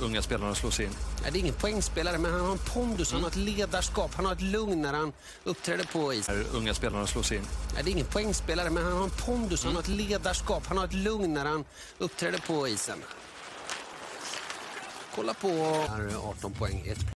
Unga spelarna slås in. Nej, det är ingen poängspelare, men han har en pondus, han har ett ledarskap, han har ett lugn när han uppträder på isen. Unga spelarna slås in. Nej, det är ingen poängspelare, men han har en pondus, han har ett ledarskap, han har ett lugn när han uppträder på isen. Kolla på... Här är 18 poäng,